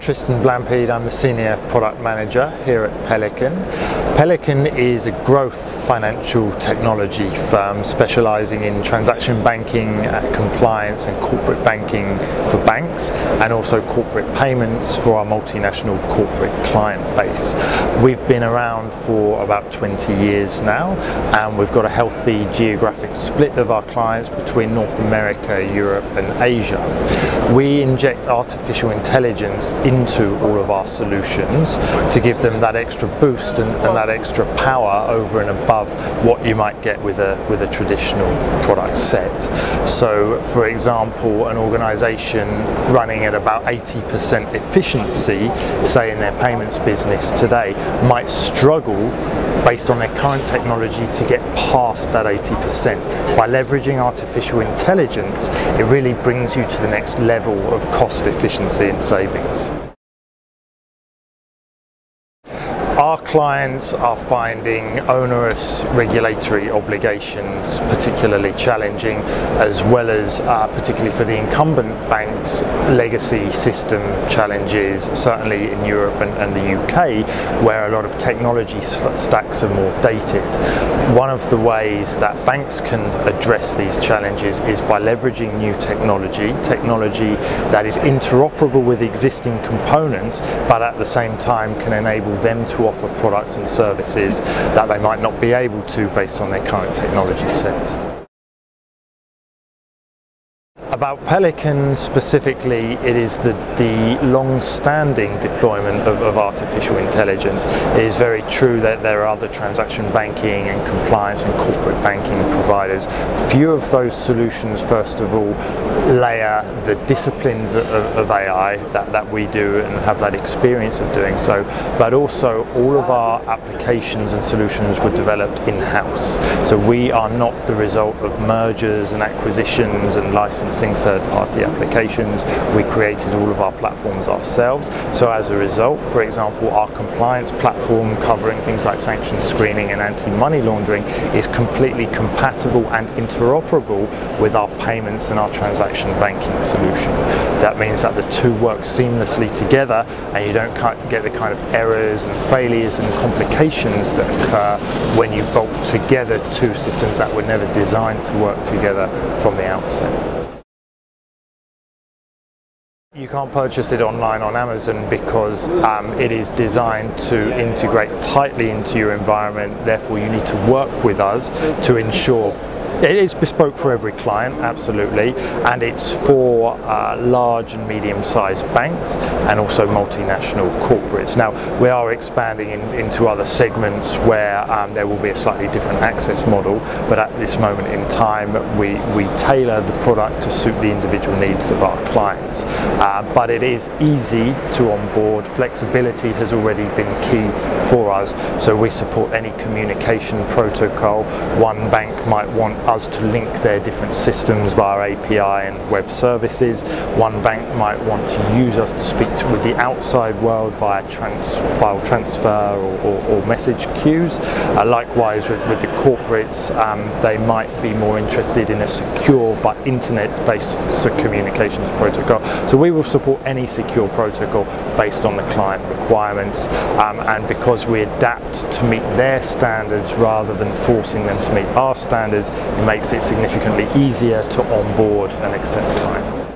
Tristan Blampied, I'm the Senior Product Manager here at Pelican. Pelican is a growth financial technology firm specialising in transaction banking, uh, compliance and corporate banking for banks and also corporate payments for our multinational corporate client base. We've been around for about 20 years now and we've got a healthy geographic split of our clients between North America, Europe and Asia. We inject artificial intelligence into all of our solutions to give them that extra boost and, and, that extra power over and above what you might get with a with a traditional product set. So for example, an organization running at about 80% efficiency, say in their payments business today, might struggle based on their current technology to get past that 80%. By leveraging artificial intelligence, it really brings you to the next level of cost efficiency and savings. Clients are finding onerous regulatory obligations particularly challenging as well as uh, particularly for the incumbent banks legacy system challenges certainly in Europe and, and the UK where a lot of technology stacks are more dated. One of the ways that banks can address these challenges is by leveraging new technology, technology that is interoperable with existing components but at the same time can enable them to offer products and services that they might not be able to based on their current technology set. About Pelican specifically, it is the, the long-standing deployment of, of, artificial intelligence. It is very true that there are other transaction banking and compliance and corporate banking providers. Few of those solutions, first of all, layer the disciplines of, of AI that, that we do and have that experience of doing so, but also all of our applications and solutions were developed in-house. So we are not the result of mergers and acquisitions and licensing third-party applications. We created all of our platforms ourselves. So as a result, for example, our compliance platform covering things like sanction screening and anti-money laundering is completely compatible and interoperable with our payments and our transaction banking solution. That means that the two work seamlessly together and you don't get the kind of errors and failures and complications that occur when you bolt together two systems that were never designed to work together from the outset. You can't purchase it online on Amazon because um, it is designed to integrate tightly into your environment. Therefore, you need to work with us to ensure it is bespoke for every client, absolutely, and it's for uh, large and medium-sized banks and also multinational corporates. Now, we are expanding in, into other segments where um, there will be a slightly different access model, but at this moment in time, we, we tailor the product to suit the individual needs of our clients. Uh, but it is easy to onboard. Flexibility has already been key for us, so we support any communication protocol. One bank might want us to link their different systems via API and web services. One bank might want to use us to speak to, with the outside world via trans, file transfer or, or, or message queues. Uh, likewise with, with, the corporates, um, they might be more interested in a secure but internet-based communications protocol. So we will support any secure protocol based on the client requirements um, and because we adapt to meet their standards rather than forcing them to meet our standards, makes it significantly easier to onboard and accept clients.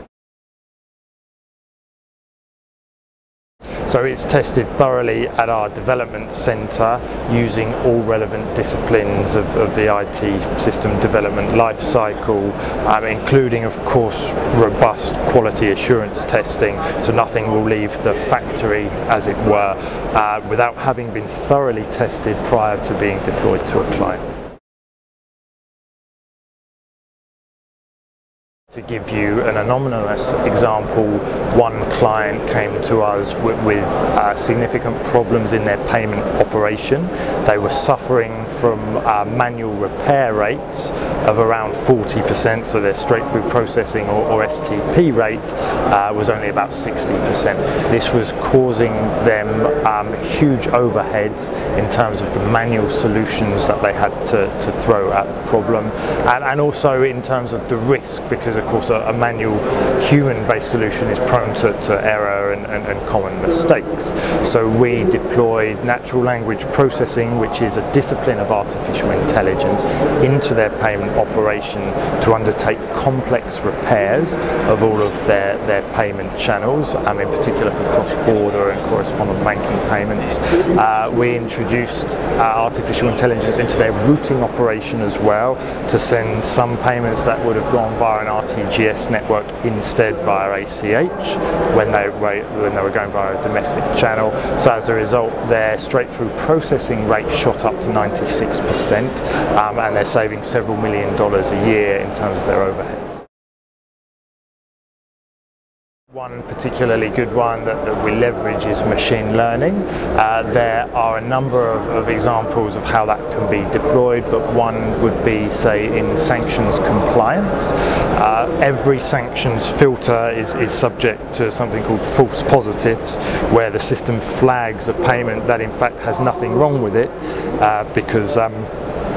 So it's tested thoroughly at our development centre using all relevant disciplines of, of the IT system development lifecycle, um, including of course robust quality assurance testing, so nothing will leave the factory as it were uh, without having been thoroughly tested prior to being deployed to a client. To give you an anonymous example, one client came to us with, with uh, significant problems in their payment operation. They were suffering from uh, manual repair rates of around 40%, so their straight through processing or, or STP rate uh, was only about 60%. This was causing them um, huge overheads in terms of the manual solutions that they had to, to throw at the problem and, and also in terms of the risk because of course a, a manual human-based solution is prone to, to error and, and, and, common mistakes. So we deployed natural language processing, which is a discipline of artificial intelligence, into their payment operation to undertake complex repairs of all of their, their payment channels, um, in particular for cross-border and correspondent banking payments. Uh, we introduced uh, artificial intelligence into their routing operation as well to send some payments that would have gone via an RTGS network instead via ACH when they, when they were going via a domestic channel. So as a result, their straight-through processing rate shot up to 96% um, and they're saving several million dollars a year in terms of their overheads. One particularly good one that, that, we leverage is machine learning. Uh, there are a number of, of, examples of how that can be deployed, but one would be, say, in sanctions compliance. Uh, every sanctions filter is, is subject to something called false positives, where the system flags a payment that in fact has nothing wrong with it uh, because um,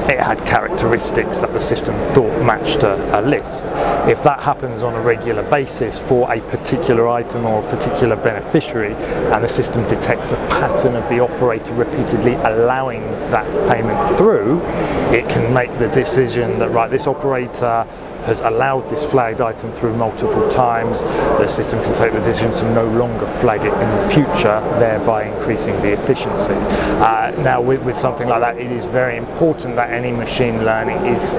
it had characteristics that the system thought matched a, a, list. If that happens on a regular basis for a particular item or a particular beneficiary and the system detects a pattern of the operator repeatedly allowing that payment through, it can make the decision that right, this operator has allowed this flagged item through multiple times, the system can take the decision to no longer flag it in the future, thereby increasing the efficiency. Uh, now with, with something like that, it is very important that any machine learning is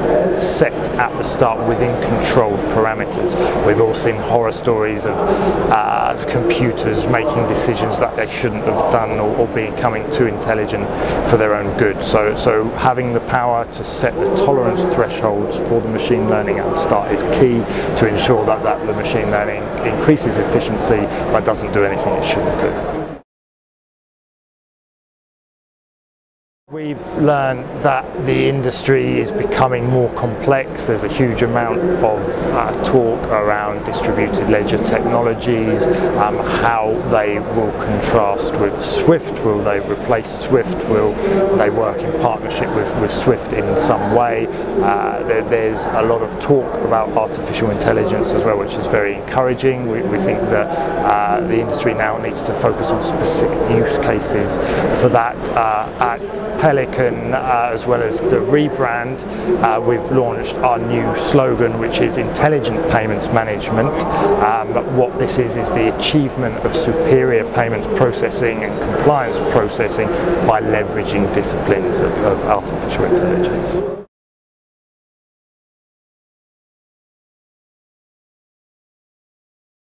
set at the start within controlled parameters. We've all seen horror stories of uh, computers making decisions that they shouldn't have done or, or becoming too intelligent for their own good. So, so having the power to set the tolerance thresholds for the machine learning at start is key to ensure that, that the machine learning increases efficiency but doesn't do anything it shouldn't do. We've learned that the industry is becoming more complex. There's a huge amount of uh, talk around distributed ledger technologies, um, how they will contrast with Swift. Will they replace Swift? Will they work in partnership with, with Swift in some way? Uh, there, there's a lot of talk about artificial intelligence as well, which is very encouraging. We, we think that uh, the industry now needs to focus on specific use cases for that uh, at Pelican, uh, as well as the rebrand, uh, we've launched our new slogan, which is Intelligent Payments Management. Um, what this is, is the achievement of superior payments processing and compliance processing by leveraging disciplines of, of artificial intelligence.